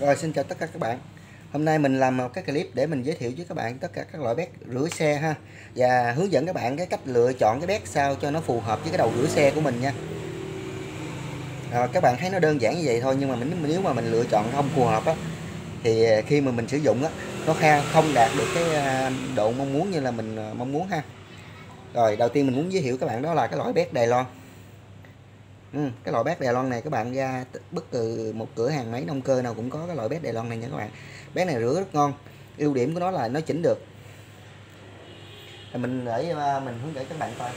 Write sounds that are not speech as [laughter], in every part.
Rồi xin chào tất cả các bạn. Hôm nay mình làm một cái clip để mình giới thiệu với các bạn tất cả các loại bét rửa xe ha. Và hướng dẫn các bạn cái cách lựa chọn cái bét sao cho nó phù hợp với cái đầu rửa xe của mình nha. À, Các bạn thấy nó đơn giản như vậy thôi nhưng mà mình nếu mà mình lựa chọn không phù hợp á Thì khi mà mình sử dụng á nó không đạt được cái à, độ mong muốn như là mình à, mong muốn ha. Rồi đầu tiên mình muốn giới thiệu các bạn đó là cái loại bét Đài Loan Ừ, cái loại bát Đài Loan này các bạn ra bất cứ một cửa hàng máy nông cơ nào cũng có cái loại bát Đài Loan này nha các bạn. Bát này rửa rất ngon ưu điểm của nó là nó chỉnh được. Mình để à, mình hướng dẫn các bạn coi.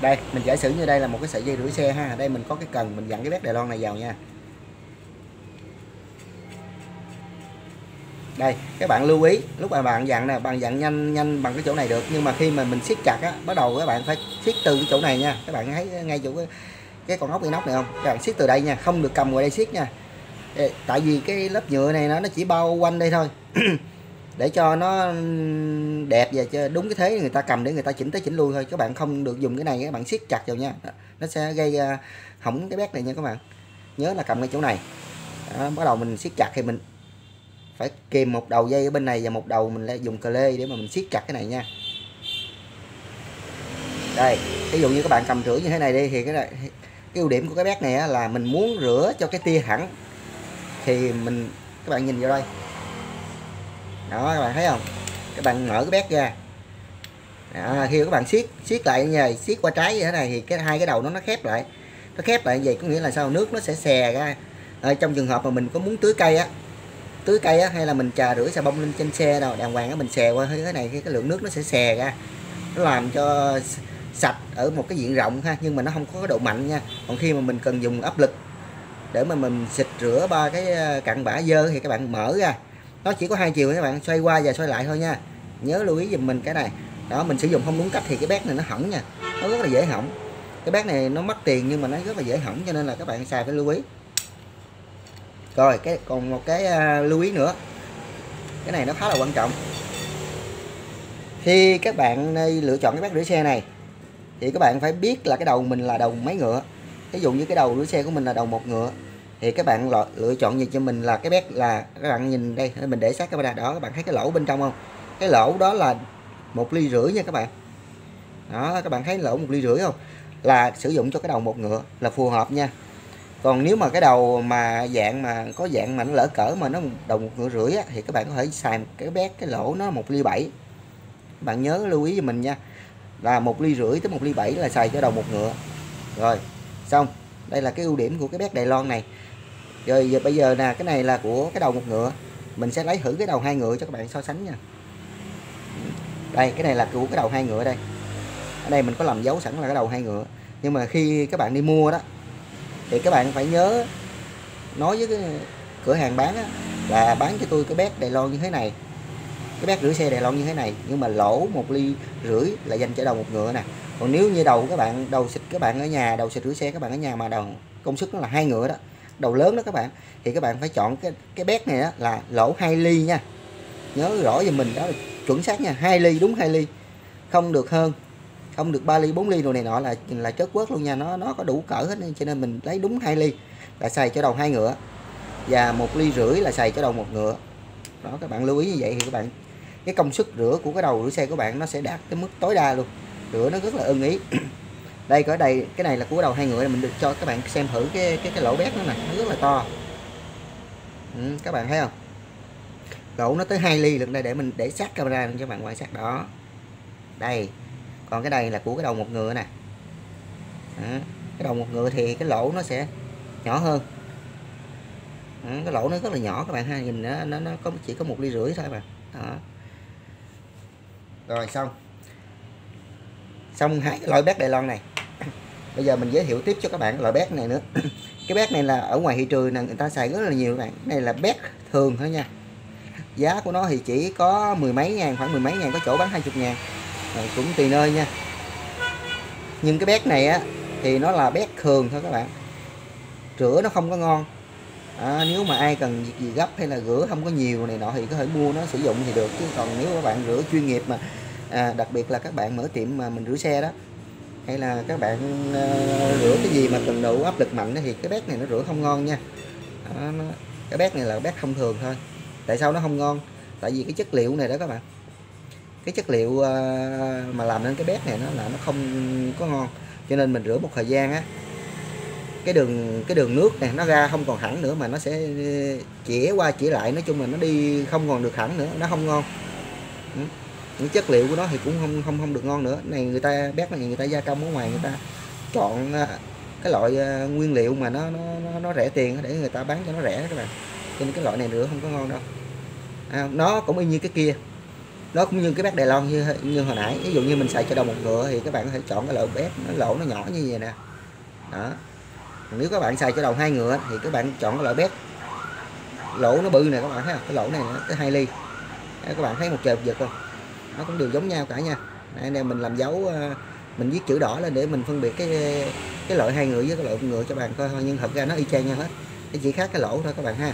Đây mình giả sử như đây là một cái sợi dây rửa xe ha. Đây mình có cái cần mình dặn cái bát Đài Loan này vào nha. Đây các bạn lưu ý lúc mà bạn dặn nè bạn dặn nhanh nhanh bằng cái chỗ này được. Nhưng mà khi mà mình siết chặt á bắt đầu các bạn phải siết từ cái chỗ này nha. Các bạn thấy ngay chỗ cái, cái con ốc inox này không? Các bạn siết từ đây nha không được cầm ngoài đây siết nha. Tại vì cái lớp nhựa này nó nó chỉ bao quanh đây thôi. [clears throat] Để cho nó đẹp và cho đúng cái thế người ta cầm để người ta chỉnh tới chỉnh lui thôi. Các bạn không được dùng cái này các bạn siết chặt vào nha. Nó sẽ gây à, hỏng cái bét này nha các bạn. Nhớ là cầm cái chỗ này. Đó, bắt đầu mình siết chặt thì mình phải kìm một đầu dây ở bên này và một đầu mình lại dùng cờ lê để mà mình siết chặt cái này nha. Đây ví dụ như các bạn cầm rửa như thế này đi thì cái này cái ưu điểm của cái bát này là mình muốn rửa cho cái tia hẳn. Thì mình các bạn nhìn vào đây. Đó các bạn thấy không? Các bạn mở cái bát ra. Đó, khi các bạn siết siết lại như vậy siết qua trái như thế này thì cái hai cái đầu nó nó khép lại. Nó khép lại như vậy có nghĩa là sao? Nước nó sẽ xè ra. Ở trong trường hợp mà mình có muốn tưới cây á tưới cây á, hay là mình trà rửa xà bông lên trên xe nào đàng hoàng á, mình xè qua cái này cái lượng nước nó sẽ xè ra. Nó làm cho sạch ở một cái diện rộng ha nhưng mà nó không có độ mạnh nha. Còn khi mà mình cần dùng áp lực để mà mình xịt rửa ba cái cặn bã dơ thì các bạn mở ra. Nó chỉ có hai chiều các bạn xoay qua và xoay lại thôi nha. Nhớ lưu ý giùm mình cái này. Đó mình sử dụng không đúng cách thì cái bát này nó hỏng nha. Nó rất là dễ hỏng. Cái bát này nó mất tiền nhưng mà nó rất là dễ hỏng cho nên là các bạn xài phải lưu ý rồi cái còn một cái uh, lưu ý nữa. Cái này nó khá là quan trọng. Khi các bạn lựa chọn cái bát rửa xe này thì các bạn phải biết là cái đầu mình là đầu máy ngựa. Ví dụ như cái đầu rửa xe của mình là đầu một ngựa thì các bạn lựa chọn gì cho mình là cái bát là các bạn nhìn đây mình để sát camera đó các bạn thấy cái lỗ bên trong không? Cái lỗ đó là một ly rưỡi nha các bạn. Đó các bạn thấy lỗ một ly rưỡi không? Là sử dụng cho cái đầu một ngựa là phù hợp nha còn nếu mà cái đầu mà dạng mà có dạng mà nó lỡ cỡ mà nó đầu một ngựa rưỡi á, thì các bạn có thể xài cái bét cái lỗ nó một ly bảy. Bạn nhớ lưu ý cho mình nha. Là một ly rưỡi tới một ly bảy là xài cho đầu một ngựa rồi xong. Đây là cái ưu điểm của cái bét Đài Loan này. Rồi giờ bây giờ nè cái này là của cái đầu một ngựa mình sẽ lấy thử cái đầu hai ngựa cho các bạn so sánh nha. Đây cái này là của cái đầu hai ngựa đây. Ở đây mình có làm dấu sẵn là cái đầu hai ngựa. Nhưng mà khi các bạn đi mua đó thì các bạn phải nhớ nói với cái cửa hàng bán á, là bán cho tôi cái bát Đài Loan như thế này. Cái bát rửa xe Đài Loan như thế này nhưng mà lỗ một ly rưỡi là dành cho đầu một ngựa nè. Còn nếu như đầu các bạn đầu xịt các bạn ở nhà đầu xịt rửa xe các bạn ở nhà mà đầu công suất nó là hai ngựa đó đầu lớn đó các bạn thì các bạn phải chọn cái cái bát này á, là lỗ hai ly nha. Nhớ rõ về mình đó là chuẩn xác nha hai ly đúng hai ly không được hơn không được 3 ly 4 ly đồ này nọ là là chớt quớt luôn nha. Nó nó có đủ cỡ hết nên cho nên mình lấy đúng 2 ly là xài cho đầu hai ngựa. Và một ly rưỡi là xài cho đầu một ngựa. Đó các bạn lưu ý như vậy thì các bạn cái công suất rửa của cái đầu rửa xe của bạn nó sẽ đạt tới mức tối đa luôn. Rửa nó rất là ưng ý. [coughs] Đây có đây cái này là của đầu hai ngựa mình được cho các bạn xem thử cái cái cái lỗ bét nó nè nó rất là to. Ừ, các bạn thấy không? Lỗ nó tới 2 ly lần đây để mình để sát camera cho bạn quan sát. Đó. Đây còn cái này là của cái đầu một ngựa nè. Đó. cái đầu một ngựa thì cái lỗ nó sẽ nhỏ hơn. Đó. cái lỗ nó rất là nhỏ các bạn ha nhìn nó nó, nó có chỉ có một ly rưỡi thôi mà đó. Rồi xong. Xong hai loại bát Đài Loan này. [coughs] Bây giờ mình giới thiệu tiếp cho các bạn loại bát này nữa. [coughs] Cái bát này là ở ngoài thị trường là người ta xài rất là nhiều các bạn. Cái này là bát thường thôi nha. Giá của nó thì chỉ có mười mấy ngàn khoảng mười mấy ngàn có chỗ bán hai chục ngàn rồi cũng tùy nơi nha. Nhưng cái bét này á thì nó là bét thường thôi các bạn. Rửa nó không có ngon. À, nếu mà ai cần việc gì gấp hay là rửa không có nhiều này nọ thì có thể mua nó sử dụng thì được. Chứ còn nếu các bạn rửa chuyên nghiệp mà à, đặc biệt là các bạn mở tiệm mà mình rửa xe đó hay là các bạn uh, rửa cái gì mà cần độ áp lực mạnh thì cái bét này nó rửa không ngon nha. À, nó, cái bét này là bét thông thường thôi. Tại sao nó không ngon? Tại vì cái chất liệu này đó các bạn cái chất liệu ờ, mà làm nên cái bếp này nó là nó không có ngon. Cho nên mình rửa một thời gian á cái đường cái đường nước này nó ra không còn hẳn nữa mà nó sẽ ờ, chĩa qua chĩa lại. Nói chung là nó đi không còn được hẳn nữa nó không ngon. Ừ, những chất liệu của nó thì cũng không không không được ngon nữa. Này người ta bếp này người ta gia công ở ngoài người ta chọn ờ, cái loại nguyên liệu mà nó nó nó rẻ tiền để người ta bán cho nó rẻ các bạn. Cho nên cái loại này rửa không có ngon đâu. À, nó cũng y như cái kia nó cũng như cái bát Đài Loan như như hồi nãy. Ví dụ như mình xài cho đầu một ngựa thì các bạn có thể chọn cái lỗ bếp nó lỗ nó nhỏ như vậy nè. Đó. Nếu các bạn xài cho đầu hai ngựa thì các bạn chọn cái loại bếp. Lỗ nó bự này các bạn thấy không? Cái lỗ này nó tới hai ly. Đấy, các bạn thấy một trời giật không? Nó cũng đều giống nhau cả nha. Đây, em mình làm dấu ờ, mình viết chữ đỏ lên để mình phân biệt cái cái loại hai ngựa với cái loại ngựa cho bạn coi thôi. Nhưng thật ra nó y chang nhau hết. Chỉ khác cái lỗ thôi các bạn ha.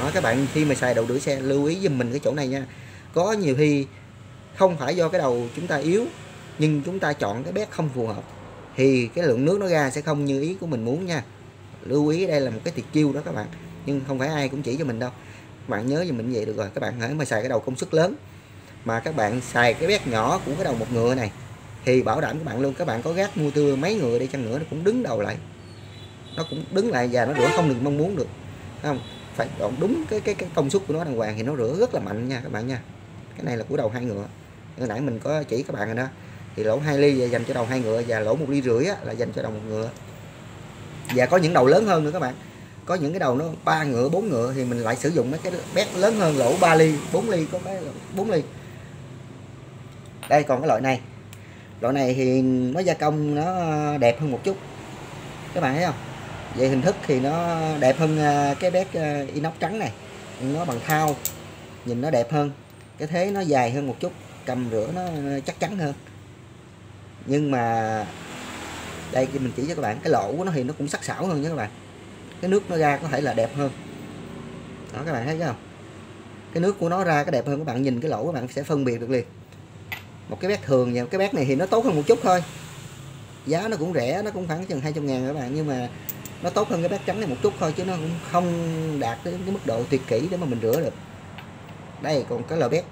Đó các bạn khi mà xài đầu đuổi xe lưu ý giùm mình cái chỗ này nha có nhiều khi không phải do cái đầu chúng ta yếu, nhưng chúng ta chọn cái bét không phù hợp, thì cái lượng nước nó ra sẽ không như ý của mình muốn nha. Lưu ý đây là một cái tuyệt chiêu đó các bạn, nhưng không phải ai cũng chỉ cho mình đâu. Các bạn nhớ gì mình vậy được rồi, các bạn hãy mà xài cái đầu công suất lớn. Mà các bạn xài cái bét nhỏ của cái đầu một ngựa này, thì bảo đảm các bạn luôn, các bạn có gác mua tưa mấy người đi chăng nữa nó cũng đứng đầu lại. Nó cũng đứng lại và nó rửa không được mong muốn được không? Phải đúng cái cái cái công suất của nó đàng hoàng thì nó rửa rất là mạnh nha các bạn nha cái này là của đầu hai ngựa. Hồi nãy mình có chỉ các bạn rồi đó. Thì lỗ 2 ly dành cho đầu hai ngựa và lỗ một ly rưỡi là dành cho đầu một ngựa. Và có những đầu lớn hơn nữa các bạn. Có những cái đầu nó ba ngựa, bốn ngựa thì mình lại sử dụng mấy cái bét lớn hơn lỗ 3 ly 4 ly, có cái 4 ly. Đây, còn cái loại này. Loại này thì nó gia công nó đẹp hơn một chút. Các bạn thấy không? Về hình thức thì nó đẹp hơn à, cái bét à, inox trắng này. Nó bằng thao nhìn nó đẹp hơn cái thế nó dài hơn một chút, cầm rửa nó chắc chắn hơn. Nhưng mà đây mình chỉ cho các bạn, cái lỗ của nó thì nó cũng sắc sảo hơn nha các bạn. Cái nước nó ra có thể là đẹp hơn. Đó, các bạn thấy không? Cái nước của nó ra cái đẹp hơn các bạn, nhìn cái lỗ các bạn sẽ phân biệt được liền. Một cái bát thường và cái bát này thì nó tốt hơn một chút thôi. Giá nó cũng rẻ, nó cũng khoảng chừng 200 ngàn các bạn, nhưng mà nó tốt hơn cái bát trắng này một chút thôi, chứ nó cũng không đạt đến cái mức độ tuyệt kỹ để mà mình rửa được đây còn cái loại bét.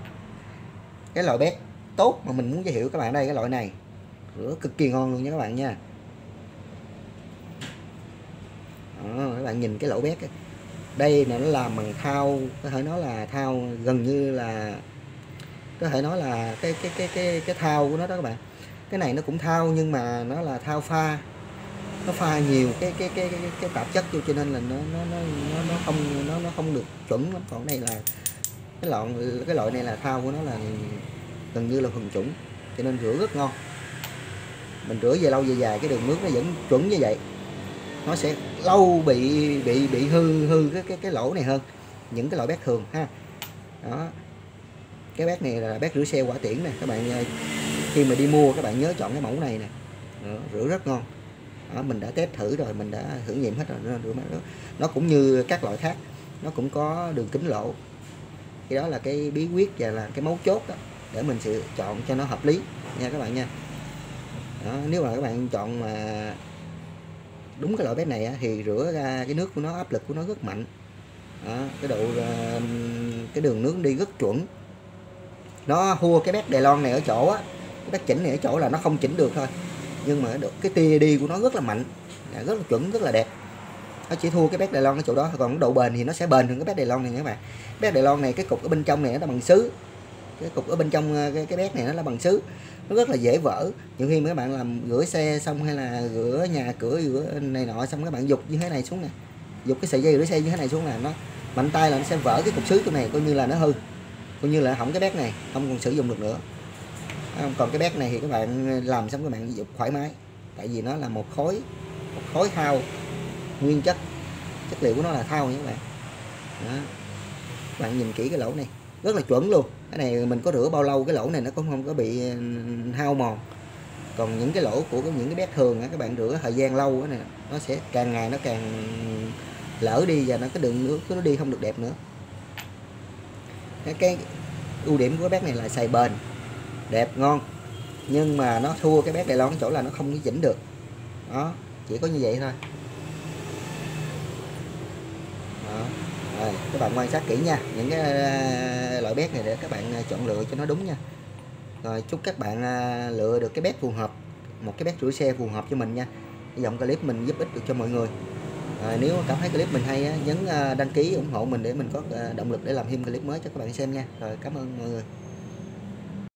Cái loại bét tốt mà mình muốn giới thiệu các bạn đây cái loại này. Rửa cực kỳ ngon luôn nha các bạn nha. Đó, các bạn nhìn cái lỗ bét ấy. đây là nó làm bằng thao có thể nói là thao gần như là có thể nói là cái cái cái cái cái thao của nó đó các bạn. Cái này nó cũng thao nhưng mà nó là thao pha. Nó pha nhiều cái cái cái cái, cái tạp chất vô cho nên là nó nó nó nó, nó không nó nó không được chuẩn lắm. Còn đây là cái loại cái loại này là thao của nó là gần như là thuần chuẩn cho nên rửa rất ngon. Mình rửa về lâu về dài cái đường nước nó vẫn chuẩn như vậy. Nó sẽ lâu bị bị bị hư hư cái cái cái lỗ này hơn những cái loại bát thường ha. Đó. Cái bát này là bát rửa xe quả tiễn nè. Các bạn à, khi mà đi mua các bạn nhớ chọn cái mẫu này nè. Rửa rất ngon. Đó, mình đã test thử rồi mình đã thử nghiệm hết rồi nó cũng như các loại khác. Nó cũng có đường kính lỗ cái đó là cái bí quyết và là cái mấu chốt đó để mình sự chọn cho nó hợp lý nha các bạn nha. Đó, nếu mà các bạn chọn mà đúng cái loại bếp này thì rửa ra cái nước của nó áp lực của nó rất mạnh. Đó, cái độ ờ, cái đường nước đi rất chuẩn. Nó hua cái bếp Đài Loan này ở chỗ á cái bếp chỉnh này ở chỗ là nó không chỉnh được thôi nhưng mà cái tia đi của nó rất là mạnh rất là chuẩn rất là đẹp nó chỉ thua cái bét Đài Loan ở chỗ đó còn độ bền thì nó sẽ bền hơn cái bét Đài Loan này các bạn. Bét Đài Loan này cái cục ở bên trong này nó bằng sứ cái cục ở bên trong ờ, cái, cái bét này nó là bằng sứ nó rất là dễ vỡ. Nhiều khi mấy bạn làm rửa xe xong hay là rửa nhà cửa rửa này nọ xong các bạn dục như thế này xuống nè. Dục cái sợi dây rửa xe như thế này xuống là nó mạnh tay là nó sẽ vỡ cái cục sứ chỗ này coi như là nó hư. Coi như là hỏng cái bét này không còn sử dụng được nữa. Còn cái bét này thì các bạn ờ, làm xong các bạn dục thoải mái. Tại vì nó là một khối một khối thao nguyên chất chất liệu của nó là thau nha các bạn. Đó. bạn nhìn kỹ cái lỗ này rất là chuẩn luôn. Cái này mình có rửa bao lâu cái lỗ này nó cũng không có bị ừ, hao mòn. Còn những cái lỗ của những cái bét thường các bạn rửa thời gian lâu này nó sẽ càng ngày nó càng lỡ đi và nó cái đường nước nó đi không được đẹp nữa. Cái, ưu điểm của bét này là xài bền đẹp ngon. Nhưng mà nó thua cái bét Đài Loan chỗ là nó không có chỉnh được. Đó chỉ có như vậy thôi đó. Rồi, các bạn quan sát kỹ nha. Những cái ờ, loại bét này để các bạn ờ, chọn lựa cho nó đúng nha. Rồi chúc các bạn ờ, lựa được cái bét phù hợp một cái bét rửa xe phù hợp cho mình nha. Hy vọng clip mình giúp ích được cho mọi người. Rồi, nếu cảm thấy clip mình hay nhấn đăng ký ủng hộ mình để mình có động lực để làm thêm clip mới cho các bạn xem nha. Rồi cảm ơn mọi người.